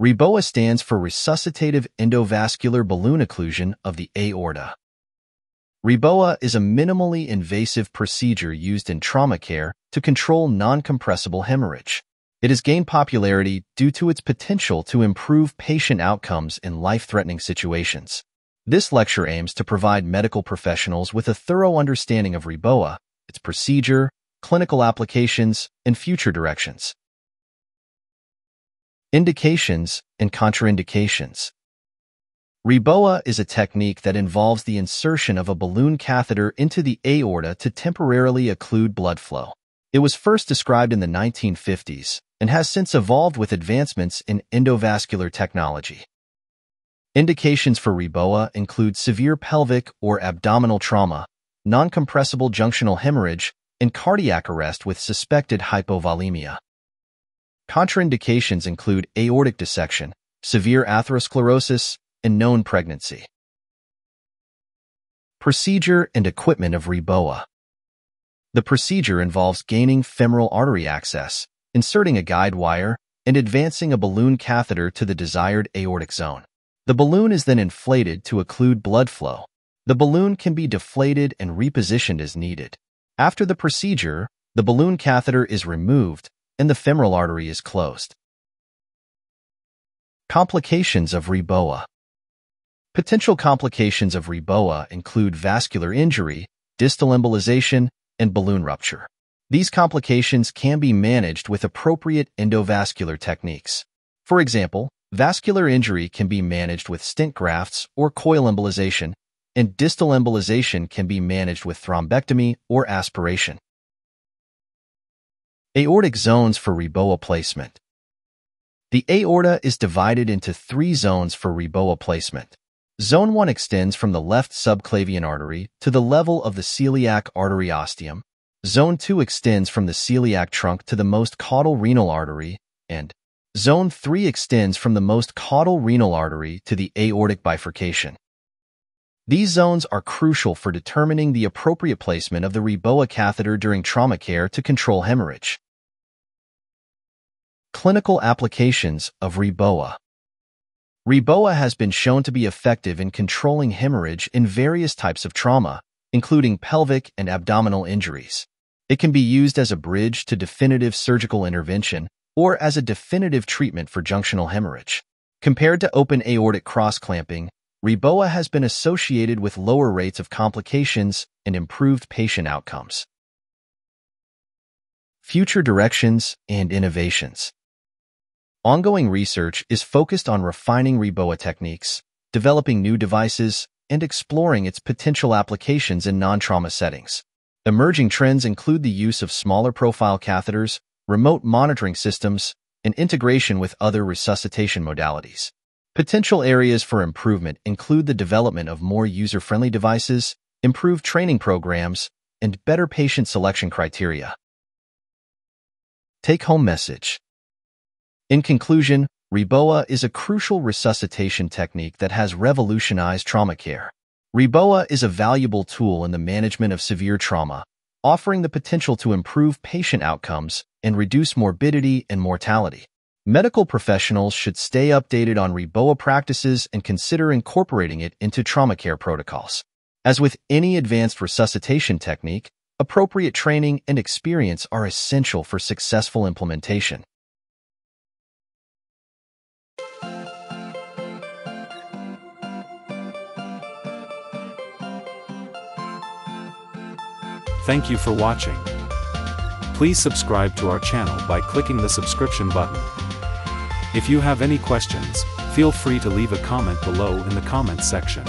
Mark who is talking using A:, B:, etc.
A: REBOA stands for Resuscitative Endovascular Balloon Occlusion of the Aorta. REBOA is a minimally invasive procedure used in trauma care to control non-compressible hemorrhage. It has gained popularity due to its potential to improve patient outcomes in life-threatening situations. This lecture aims to provide medical professionals with a thorough understanding of REBOA, its procedure, clinical applications, and future directions. Indications and contraindications. REBOA is a technique that involves the insertion of a balloon catheter into the aorta to temporarily occlude blood flow. It was first described in the 1950s and has since evolved with advancements in endovascular technology. Indications for REBOA include severe pelvic or abdominal trauma, non-compressible junctional hemorrhage, and cardiac arrest with suspected hypovolemia. Contraindications include aortic dissection, severe atherosclerosis, and known pregnancy. Procedure and equipment of REBOA. The procedure involves gaining femoral artery access, inserting a guide wire, and advancing a balloon catheter to the desired aortic zone. The balloon is then inflated to occlude blood flow. The balloon can be deflated and repositioned as needed. After the procedure, the balloon catheter is removed and the femoral artery is closed. Complications of REBOA Potential complications of REBOA include vascular injury, distal embolization, and balloon rupture. These complications can be managed with appropriate endovascular techniques. For example, vascular injury can be managed with stent grafts or coil embolization, and distal embolization can be managed with thrombectomy or aspiration. Aortic zones for REBOA placement. The aorta is divided into three zones for REBOA placement. Zone 1 extends from the left subclavian artery to the level of the celiac artery ostium. Zone 2 extends from the celiac trunk to the most caudal renal artery, and Zone 3 extends from the most caudal renal artery to the aortic bifurcation. These zones are crucial for determining the appropriate placement of the REBOA catheter during trauma care to control hemorrhage. Clinical applications of REBOA REBOA has been shown to be effective in controlling hemorrhage in various types of trauma, including pelvic and abdominal injuries. It can be used as a bridge to definitive surgical intervention or as a definitive treatment for junctional hemorrhage. Compared to open aortic cross-clamping, REBOA has been associated with lower rates of complications and improved patient outcomes. Future directions and innovations. Ongoing research is focused on refining REBOA techniques, developing new devices, and exploring its potential applications in non-trauma settings. Emerging trends include the use of smaller profile catheters, remote monitoring systems, and integration with other resuscitation modalities. Potential areas for improvement include the development of more user-friendly devices, improved training programs, and better patient selection criteria. Take-home message. In conclusion, REBOA is a crucial resuscitation technique that has revolutionized trauma care. REBOA is a valuable tool in the management of severe trauma, offering the potential to improve patient outcomes and reduce morbidity and mortality. Medical professionals should stay updated on REBOA practices and consider incorporating it into trauma care protocols. As with any advanced resuscitation technique, appropriate training and experience are essential for successful implementation.
B: Thank you for watching. Please subscribe to our channel by clicking the subscription button. If you have any questions, feel free to leave a comment below in the comments section.